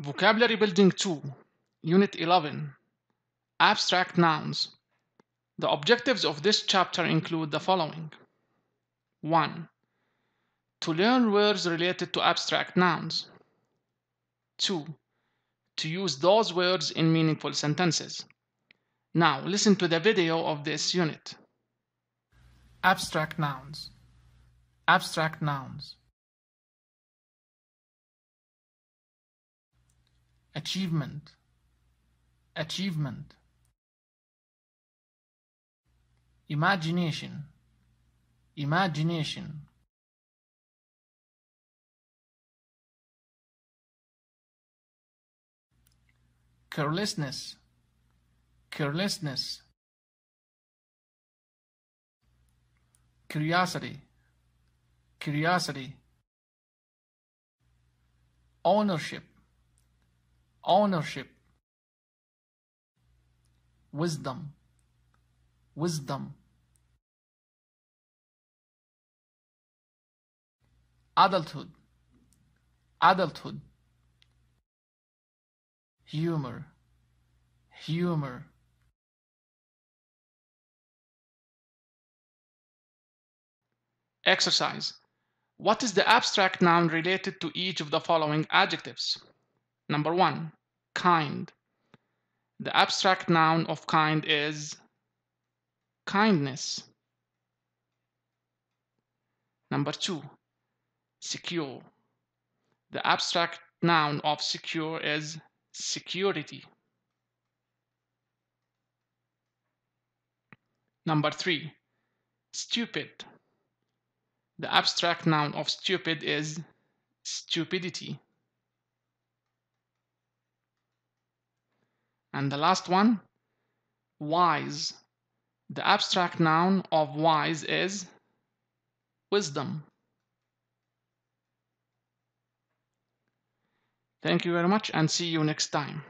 Vocabulary Building 2, Unit 11 Abstract Nouns. The objectives of this chapter include the following 1. To learn words related to abstract nouns. 2. To use those words in meaningful sentences. Now, listen to the video of this unit. Abstract nouns. Abstract nouns. Achievement. Achievement. Imagination. Imagination. Carelessness. Carelessness. Curiosity. Curiosity. Ownership. Ownership. Wisdom. Wisdom. Adulthood. Adulthood. Humor. Humor. Exercise. What is the abstract noun related to each of the following adjectives? Number one, kind. The abstract noun of kind is kindness. Number two, secure. The abstract noun of secure is security. Number three, stupid. The abstract noun of stupid is stupidity. And the last one, wise. The abstract noun of wise is wisdom. Thank you very much and see you next time.